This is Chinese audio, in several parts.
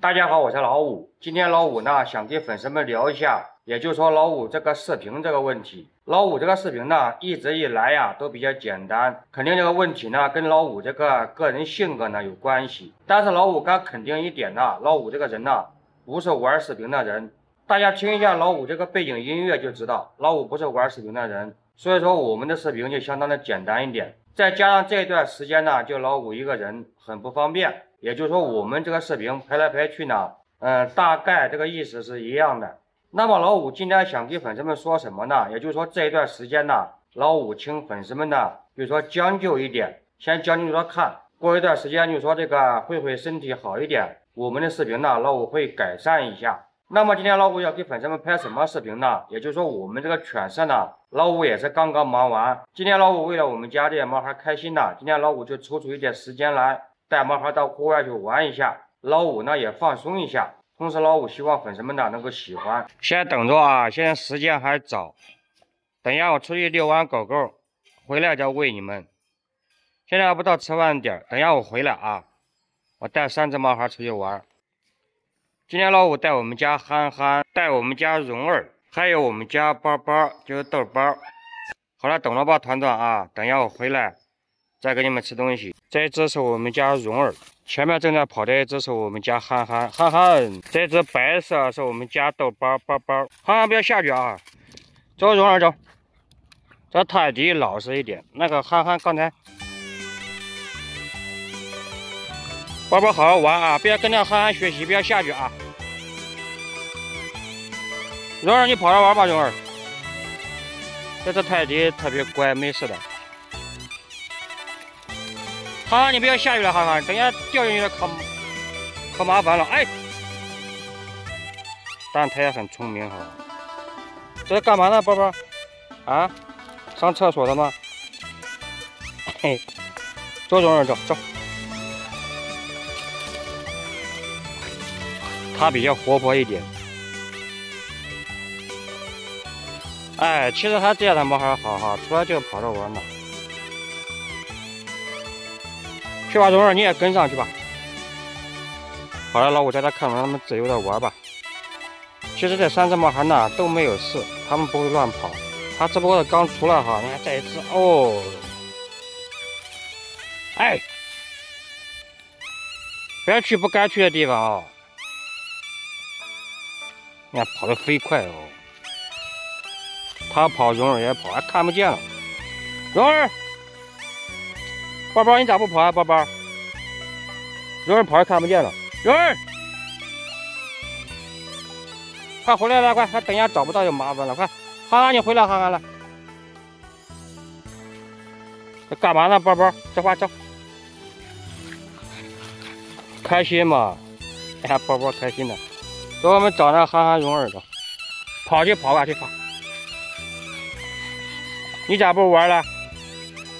大家好，我是老五。今天老五呢想跟粉丝们聊一下，也就是说老五这个视频这个问题。老五这个视频呢一直以来呀都比较简单，肯定这个问题呢跟老五这个个人性格呢有关系。但是老五敢肯定一点呢，老五这个人呢不是玩视频的人。大家听一下老五这个背景音乐就知道，老五不是玩视频的人。所以说我们的视频就相当的简单一点。再加上这段时间呢，就老五一个人很不方便。也就是说，我们这个视频拍来拍去呢，嗯，大概这个意思是一样的。那么老五今天想给粉丝们说什么呢？也就是说这一段时间呢，老五请粉丝们呢，就说将就一点，先将就着看。过一段时间就说这个慧慧身体好一点，我们的视频呢，老五会改善一下。那么今天老五要给粉丝们拍什么视频呢？也就是说我们这个犬舍呢，老五也是刚刚忙完。今天老五为了我们家这些毛孩开心呢，今天老五就抽出一点时间来。带毛孩到户外去玩一下，老五呢也放松一下。同时，老五希望粉丝们呢能够喜欢。先等着啊，现在时间还早。等一下我出去遛完狗狗，回来再喂你们。现在还不到吃饭点，等一下我回来啊，我带三只毛孩出去玩。今天老五带我们家憨憨，带我们家蓉儿，还有我们家包包，就是豆包。好了，等着吧，团团啊，等一下我回来。再给你们吃东西。这只是我们家蓉儿，前面正在跑的一只是我们家憨憨憨憨。这只白色是我们家豆包包包。憨憨不要下去啊！走，蓉儿走。这泰迪老实一点。那个憨憨刚才，包包好好玩啊！不要跟着憨憨学习，不要下去啊！蓉儿，你跑着玩吧，蓉儿。这只泰迪特别乖，没事的。憨憨，你不要下去了，哈哈，等下掉进去了可可麻烦了。哎，但他也很聪明哈。这是干嘛呢，宝宝？啊，上厕所的吗？嘿，走，走，走，走。他比较活泼一点。哎，其实他这样的毛孩好哈，出来就跑着玩嘛。去吧，蓉儿，你也跟上去吧。好了，老五在这看着他们自由的玩吧。其实这三只毛孩呢都没有事，他们不会乱跑。它只不过是刚出来哈。你看这一只哦，哎，不要去不该去的地方啊！你看跑得飞快哦。他跑，蓉儿也跑，还看不见了。蓉儿。包包，你咋不跑啊？包包，蓉儿跑也看不见了。蓉儿，快回来了，快！他等下找不到就麻烦了。快，憨憨，你回来，憨憨了。干嘛呢，包包？这话走。开心嘛？哎呀，包包开心的。给，我们找那憨憨、蓉儿的，跑去跑吧，去跑。你咋不玩了？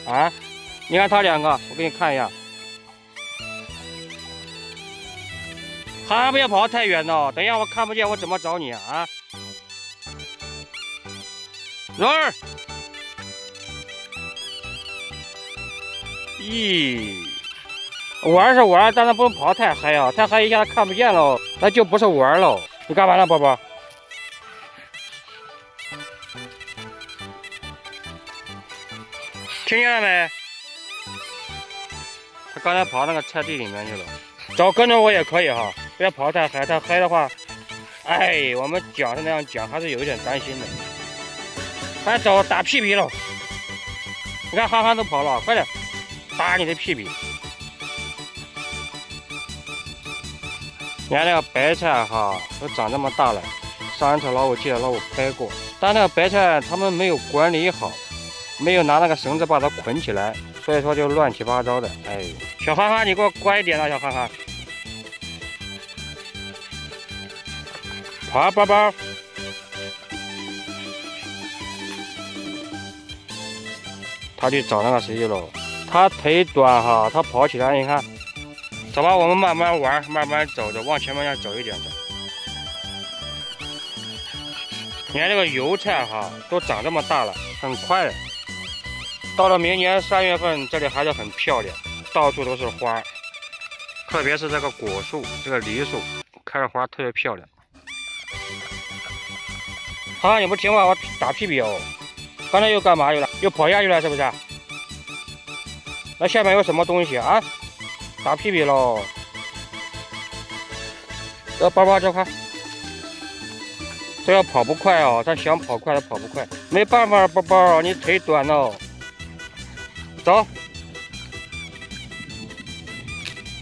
啊？你看他两个，我给你看一下。还不要跑太远哦，等一下我看不见，我怎么找你啊？蓉儿，咦，玩是玩，但是不能跑太嗨啊，太嗨一下看不见了，那就不是玩了。你干嘛呢，宝宝？听见了没？刚才跑那个菜地里面去了，找跟着我也可以哈，不要跑太嗨，太嗨的话，哎，我们讲是那样讲，还是有一点担心的。快走，打屁屁了！你看憨憨都跑了，快点，打你的屁屁！你看那个白菜哈，都长这么大了，上一次老五记得老五拍过，但那个白菜他们没有管理好，没有拿那个绳子把它捆起来。所以说就乱七八糟的，哎，小憨憨，你给我乖一点啊，小憨憨，跑啊，包包，他去找那个谁去了？他腿短哈，他跑起来，你看，走吧，我们慢慢玩，慢慢走着，往前面走一点的。你看这个油菜哈，都长这么大了，很快。到了明年三月份，这里还是很漂亮，到处都是花，特别是这个果树、这个梨树，开的花特别漂亮。好，你不听话，我打屁屁哦！刚才又干嘛去了？又跑下去了是不是？那下面有什么东西啊？打屁屁喽！这宝宝这块，这要跑不快哦，他想跑快，他跑不快，没办法，宝宝，你腿短哦。走。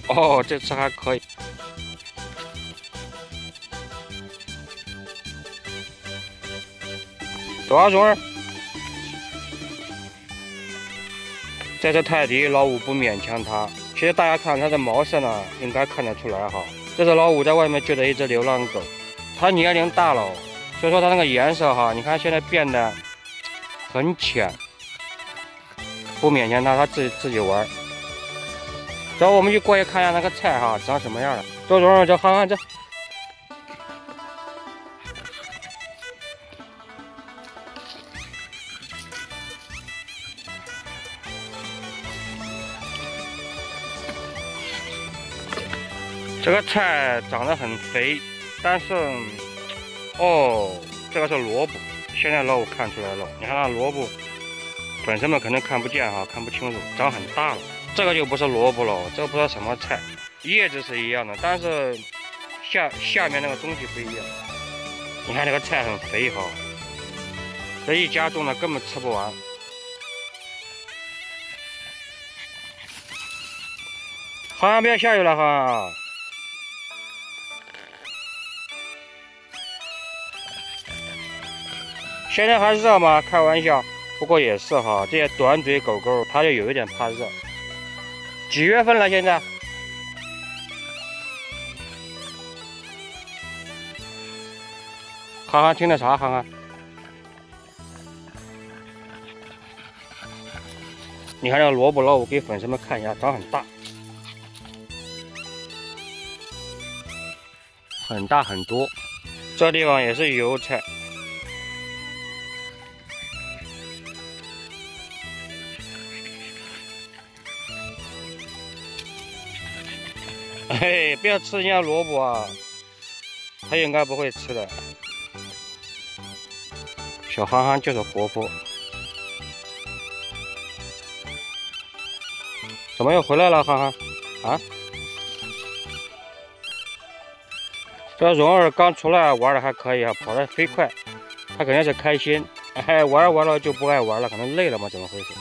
哦，这次还可以。走啊，蓉儿！这只泰迪，老五不勉强它。其实大家看它的毛色呢，应该看得出来哈。这是老五在外面救的一只流浪狗，它年龄大了，所以说它那个颜色哈，你看现在变得很浅。不勉强它，它自己自己玩。走，我们去过去看一下那个菜哈，长什么样了。走，走，走，看看这。这个菜长得很肥，但是，哦，这个是萝卜。现在老五看出来了，你看那萝卜，粉丝们可能看不见哈，看不清楚，长很大了。这个就不是萝卜了，这个不知道什么菜，叶子是一样的，但是下下面那个东西不一样。你看这个菜很肥哈，这一家种的根本吃不完。好像不要下雨了哈。现在还热吗？开玩笑，不过也是哈，这些短嘴狗狗它就有一点怕热。几月份了？现在？憨憨听的啥？憨憨？你看这个萝卜，老五给粉丝们看一下，长很大，很大很多。这地方也是油菜。嘿，不要吃人家萝卜啊！他应该不会吃的。小憨憨就是活泼。怎么又回来了，憨憨？啊？这蓉儿刚出来玩的还可以啊，跑得飞快，他肯定是开心。哎，玩着玩了就不爱玩了，可能累了嘛？怎么回事？